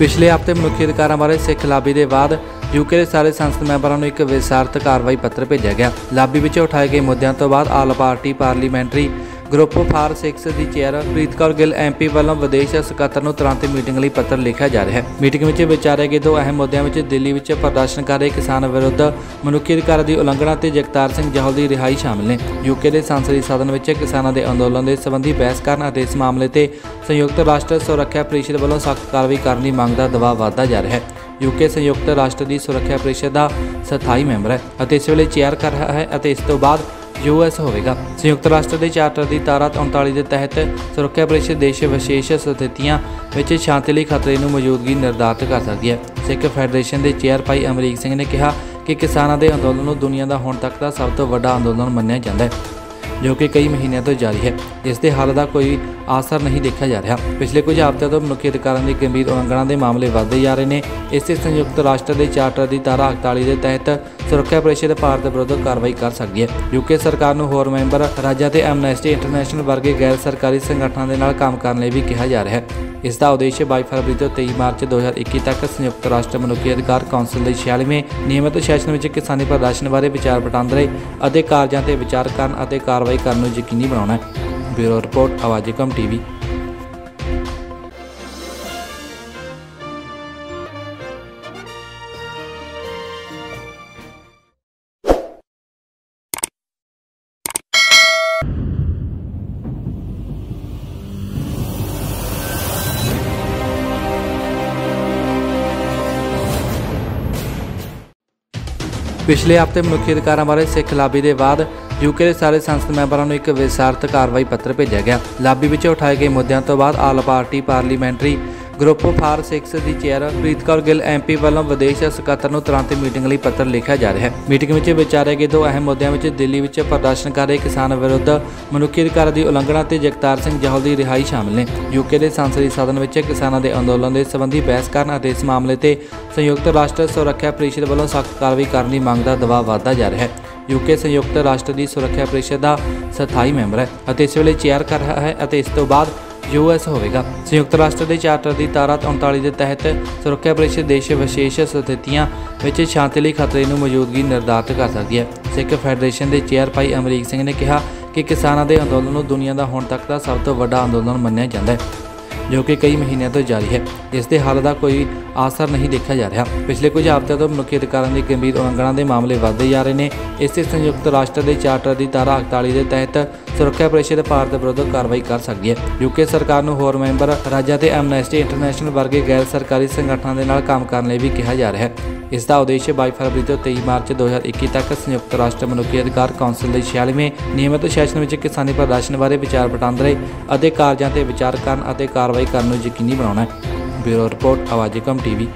ਪਿਛਲੇ ਹਫ਼ਤੇ ਮਨੁੱਖੀ ਅਧਿਕਾਰਾਂ ਬਾਰੇ ਸਿੱਖ ਲਾਬੀ ਦੇ ਬਾਅਦ ਯੂਕੇ ਦੇ ਸਾਰੇ ਸੰਸਦ ਮੈਂਬਰਾਂ ਨੂੰ ਇੱਕ ਵਿਸਾਰਤ ਕਾਰਵਾਈ ਪੱਤਰ ਭੇਜਿਆ ਗਿਆ। ਲਾਬੀ ਵਿੱਚ ਉਠਾਏ ਗਏ ਮੁੱਦਿਆਂ ਤੋਂ ਬਾਅਦ all party parliamentary group for 6 ਦੀ ਚੇਅਰ ਪ੍ਰੀਤ ਕੌਰ ਗਿੱਲ ਐਮਪੀ ਵੱਲੋਂ ਵਿਦੇਸ਼ ਸਕੱਤਰ ਨੂੰ ਤੁਰੰਤ ਮੀਟਿੰਗ ਲਈ ਪੱਤਰ ਲਿਖਿਆ ਜਾ ਰਿਹਾ ਹੈ। ਮੀਟਿੰਗ ਵਿੱਚ ਵਿਚਾਰੇ ਗਏ ਦੋ ਅਹਿਮ ਮੁੱਦਿਆਂ ਵਿੱਚ ਦਿੱਲੀ ਵਿੱਚ ਪ੍ਰਦਰਸ਼ਨ ਕਰ ਰਹੇ ਕਿਸਾਨ ਵਿਰੁੱਧ ਮਨੁੱਖੀ ਅਧਿਕਾਰਾਂ ਦੀ ਉਲੰਘਣਾ ਤੇ ਜਗਤਾਰ ਸਿੰਘ ਜਹਲ ਦੀ ਰਿਹਾਈ ਸ਼ਾਮਲ ਨੇ। ਯੂਕੇ ਦੇ ਸੰਸਦੀ ਸਦਨ ਵਿੱਚ ਕਿਸਾਨਾਂ ਦੇ ਅੰਦੋਲਨ ਦੇ ਸੰਬੰਧੀ ਬਹਿਸ ਕਰਨ ਅਤੇ ਇਸ ਮਾਮਲੇ ਤੇ ਸੰਯੁਕਤ ਰਾਸ਼ਟਰ ਸੁਰੱਖਿਆ ਪਰਿਸ਼ਦ ਵੱਲੋਂ ਸਖਤ ਕਾਰਵਾਈ ਕਰਨ ਦੀ ਮੰਗ ਦਾ ਦਬਾਅ ਵਧਦਾ ਜਾ ਰਿਹਾ ਹੈ। ਯੂਕੇ ਸੰਯੁਕਤ ਰਾਸ਼ਟਰ ਦੀ ਸੁਰੱਖਿਆ ਪਰਿਸ਼ਦ ਦਾ ਸਥਾਈ ਮੈਂਬਰ ਹੈ ਅਤੇ ਇਸ ਵੇਲੇ ਚੇਅਰ ਕਰ ਰਿਹਾ ਹੈ ਅਤੇ ਇਸ ਤੋਂ ਬਾਅਦ ਯੂਐਸ ਹੋਵੇਗਾ। ਸੰਯੁਕਤ ਰਾਸ਼ਟਰ ਦੇ ਚਾਰਟਰ ਦੀ ਧਾਰਾ 39 ਦੇ ਤਹਿਤ ਸੁਰੱਖਿਆ ਪ੍ਰੀਸ਼ਦ ਦੇਸ਼ ਵਿਸ਼ੇਸ਼ ਸਥਿਤੀਆਂ ਵਿੱਚ ਸ਼ਾਂਤੀ ਲਈ ਖਤਰੇ ਨੂੰ ਮੌਜੂਦਗੀ ਨਿਰਧਾਰਤ ਕਰ ਸਕਦੀ ਹੈ। ਸਿੱਖ ਫੈਡਰੇਸ਼ਨ ਦੇ ਚੇਅਰ ਭਾਈ ਅਮਰੀਕ ਸਿੰਘ ਨੇ ਕਿਹਾ ਕਿ ਕਿਸਾਨਾਂ ਦੇ ਅੰਦੋਲਨ ਨੂੰ ਦੁਨੀਆ ਦਾ ਹੁਣ ਤੱਕ ਦਾ ਸਭ ਤੋਂ ਵੱਡਾ ਅੰਦੋਲਨ ਮੰਨਿਆ ਜਾਂਦਾ ਹੈ, ਜੋ ਕਿ ਕਈ ਮਹੀਨਿਆਂ ਤੋਂ ਜਾਰੀ ਹੈ। ਇਸ ਦੇ ਹੱਲ ਦਾ ਕੋਈ ਆਸਰ ਨਹੀਂ ਦੇਖਿਆ ਜਾ ਰਿਹਾ। ਪਿਛਲੇ ਕੁਝ ਹਫ਼ਤਿਆਂ ਤੋਂ ਮਨੁੱਖੀ ਅਧਿਕਾਰਾਂ ਦੀ ਗੰਭੀਰ ਉਲੰਘਣਾ ਦੇ ਮਾਮਲੇ ਵੱਧਦੇ ਜਾ ਰਹੇ ਨੇ। ਇਸੇ ਸੰਯੁਕਤ ਰਾਸ਼ਟਰ ਦੇ ਚਾਰਟਰ ਦੀ ਧਾਰਾ 41 ਦੇ ਤਹਿਤ ਸੁਰੱਖਿਆ ਪ੍ਰੀਸ਼ਦ ਭਾਰਤ ਵਿਰੁੱਧ ਕਾਰਵਾਈ ਕਰ ਸਕਦੀ ਹੈ। ਯੂਕੇ ਸਰਕਾਰ ਨੂੰ ਹੋਰ ਮੈਂਬਰ ਰਾਜਾਂ ਤੇ ਐਮਨੈਸਟੀ ਇੰਟਰਨੈਸ਼ਨਲ ਵਰਗੇ ਗੈਰ ਸਰਕਾਰੀ ਸੰਗਠਨਾਂ ਦੇ ਨਾਲ ਕੰਮ ਕਰਨ ਲਈ ਵੀ ਕਿਹਾ ਜਾ ਰਿਹਾ ਹੈ। ਇਸ ਦਾ ਉਦੇਸ਼ 22 ਫਰਵਰੀ ਤੋਂ 23 ਮਾਰਚ 2021 ਤੱਕ ਸੰਯੁਕਤ ਰਾਸ਼ਟਰ ਮਨੁੱਖੀ ਅਧਿਕਾਰ ਕੌਂਸਲ ਦੇ 46ਵੇਂ ਨਿਯਮਤ ਸੈਸ਼ਨ ਵਿੱਚ ਕਿਸਾਨੀ ਪ੍ਰਦਰਸ਼ਨ ਬਾਰੇ ਵਿਚਾਰ ਵਟਾਂਦਰੇ ਅਤੇ ਕਾਰਜਾਂ ਤੇ ਵਿਚਾਰ ਕਰਨ ਅਤੇ ਕਾਰਵਾਈ ਕਰਨ ਨੂੰ ਯਕੀਨੀ ਬਣਾਉਣਾ ਹੈ। Bureau report, Awaaze Qaum TV. ਪਿਛਲੇ ਹਫ਼ਤੇ ਮਨੁੱਖੀ ਅਧਿਕਾਰਾਂ ਬਾਰੇ ਸਿੱਖ ਲਾਬੀ ਦੇ ਬਾਅਦ ਯੂਕੇ ਦੇ ਸਾਰੇ ਸੰਸਦ ਮੈਂਬਰਾਂ ਨੂੰ ਇੱਕ ਵਿਸਾਰਤ ਕਾਰਵਾਈ ਪੱਤਰ ਭੇਜਿਆ ਗਿਆ। ਲਾਬੀ ਵਿੱਚ ਉਠਾਏ ਗਏ ਮੁੱਦਿਆਂ ਤੋਂ ਬਾਅਦ all party parliamentary group for 6 ਦੀ ਚੇਅਰ ਪ੍ਰੀਤ ਕੌਰ ਗਿੱਲ ਐਮਪੀ ਵੱਲੋਂ ਵਿਦੇਸ਼ ਸਕੱਤਰ ਨੂੰ ਤੁਰੰਤ ਮੀਟਿੰਗ ਲਈ ਪੱਤਰ ਲਿਖਿਆ ਜਾ ਰਿਹਾ ਹੈ। ਮੀਟਿੰਗ ਵਿੱਚ ਵਿਚਾਰੇ ਗਏ ਦੋ ਅਹਿਮ ਮੁੱਦਿਆਂ ਵਿੱਚ ਦਿੱਲੀ ਵਿੱਚ ਪ੍ਰਦਰਸ਼ਨ ਕਰ ਰਹੇ ਕਿਸਾਨ ਵਿਰੁੱਧ ਮਨੁੱਖੀ ਅਧਿਕਾਰਾਂ ਦੀ ਉਲੰਘਣਾ ਤੇ ਜਗਤਾਰ ਸਿੰਘ ਜਹਲ ਦੀ ਰਿਹਾਈ ਸ਼ਾਮਲ ਨੇ। ਯੂਕੇ ਦੇ ਸੰਸਦੀ ਸਦਨ ਵਿੱਚ ਕਿਸਾਨਾਂ ਦੇ ਅੰਦੋਲਨ ਦੇ ਸੰਬੰਧੀ ਬਹਿਸ ਕਰਨ ਅਤੇ ਇਸ ਮਾਮਲੇ ਤੇ ਸੰਯੁਕਤ ਰਾਸ਼ਟਰ ਸੁਰੱਖਿਆ ਪਰਿਸ਼ਦ ਵੱਲੋਂ ਸਖਤ ਕਾਰਵਾਈ ਕਰਨ ਦੀ ਮੰਗ ਦਾ ਦਬਾਅ ਵਧਦਾ ਜਾ ਰਿਹਾ ਹੈ। ਯੂਕੇ ਸੰਯੁਕਤ ਰਾਸ਼ਟਰ ਦੀ ਸੁਰੱਖਿਆ ਪਰਿਸ਼ਦ ਦਾ ਸਥਾਈ ਮੈਂਬਰ ਹੈ ਅਤੇ ਇਸ ਵੇਲੇ ਚੇਅਰ ਕਰ ਰਿਹਾ ਹੈ ਅਤੇ ਇਸ ਤੋਂ ਬਾਅਦ ਯੂਐਸ ਹੋਵੇਗਾ। ਸੰਯੁਕਤ ਰਾਸ਼ਟਰ ਦੇ ਚਾਰਟਰ ਦੀ ਧਾਰਾ 39 ਦੇ ਤਹਿਤ ਸੁਰੱਖਿਆ ਪ੍ਰੀਸ਼ਦ ਦੇਸ਼ ਵਿਸ਼ੇਸ਼ ਸਥਿਤੀਆਂ ਵਿੱਚ ਸ਼ਾਂਤੀ ਲਈ ਖਤਰੇ ਨੂੰ ਮੌਜੂਦਗੀ ਨਿਰਧਾਰਤ ਕਰ ਸਕਦੀ ਹੈ। ਸਿੱਖ ਫੈਡਰੇਸ਼ਨ ਦੇ ਚੇਅਰ ਭਾਈ ਅਮਰੀਕ ਸਿੰਘ ਨੇ ਕਿਹਾ ਕਿ ਕਿਸਾਨਾਂ ਦੇ ਅੰਦੋਲਨ ਨੂੰ ਦੁਨੀਆ ਦਾ ਹੁਣ ਤੱਕ ਦਾ ਸਭ ਤੋਂ ਵੱਡਾ ਅੰਦੋਲਨ ਮੰਨਿਆ ਜਾਂਦਾ ਹੈ। ਜੋ ਕਿ ਕਈ ਮਹੀਨਿਆਂ ਤੋਂ ਜਾਰੀ ਹੈ। ਇਸ ਦੇ ਹੱਲ ਦਾ ਕੋਈ ਆਸਰ ਨਹੀਂ ਦੇਖਿਆ ਜਾ ਰਿਹਾ। ਪਿਛਲੇ ਕੁਝ ਹਫ਼ਤਿਆਂ ਤੋਂ ਮਨੁੱਖੀ ਅਧਿਕਾਰਾਂ ਦੀ ਗੰਭੀਰ ਉਲੰਘਣਾ ਦੇ ਮਾਮਲੇ ਵੱਧਦੇ ਜਾ ਰਹੇ ਨੇ। ਇਸੇ ਸੰਯੁਕਤ ਰਾਸ਼ਟਰ ਦੇ ਚਾਰਟਰ ਦੀ ਧਾਰਾ 41 ਦੇ ਤਹਿਤ ਸੁਰੱਖਿਆ ਪ੍ਰੀਸ਼ਦ ਭਾਰਤ ਵਿਰੁੱਧ ਕਾਰਵਾਈ ਕਰ ਸਕਦੀ ਹੈ। ਯੂਕੇ ਸਰਕਾਰ ਨੂੰ ਹੋਰ ਮੈਂਬਰ ਰਾਜਾਂ ਤੇ ਐਮਨੈਸਟੀ ਇੰਟਰਨੈਸ਼ਨਲ ਵਰਗੇ ਗੈਰ ਸਰਕਾਰੀ ਸੰਗਠਨਾਂ ਦੇ ਨਾਲ ਕੰਮ ਕਰਨ ਲਈ ਵੀ ਕਿਹਾ ਜਾ ਰਿਹਾ ਹੈ। ਇਸ ਦਾ ਉਦੇਸ਼ 22 ਫਰਵਰੀ ਤੋਂ 23 ਮਾਰਚ 2021 ਤੱਕ ਸੰਯੁਕਤ ਰਾਸ਼ਟਰ ਮਨੁੱਖੀ ਅਧਿਕਾਰ ਕੌਂਸਲ ਦੇ 46ਵੇਂ ਨਿਯਮਤ ਸੈਸ਼ਨ ਵਿੱਚ ਕਿਸਾਨੀ ਪ੍ਰਦਰਸ਼ਨ ਬਾਰੇ ਵਿਚਾਰ ਵਟਾਂਦਰੇ ਅਤੇ ਕਾਰਜਾਂ ਤੇ ਵਿਚਾਰ ਕਰਨ ਅਤੇ ਕਾਰਵਾਈ ਕਰਨ ਨੂੰ ਯਕੀਨੀ ਬਣਾਉਣਾ ਹੈ। Bureau report Awaaze Qaum TV.